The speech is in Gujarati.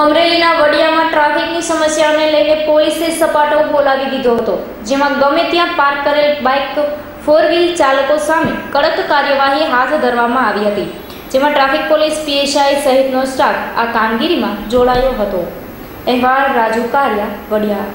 અમરેલીના વડિયામાં ટ્રાફિકની સમસ્યાને લઈને પોલીસે સપાટો બોલાવી દીધો હતો, જેમાં ગમે ત્યાં પાર્ક કરેલ બાઇક ફોર વ્હીલ ચાલકો સામે કડક કાર્યવાહી હાથ ધરવામાં આવી હતી, જેમાં ટ્રાફિક પોલીસ, પીએસઆઈ સહિતનો સ્ટાફ આ કામગીરીમાં જોડાયો હતો. અહેવાલ રાજુ કારિયા વડિયા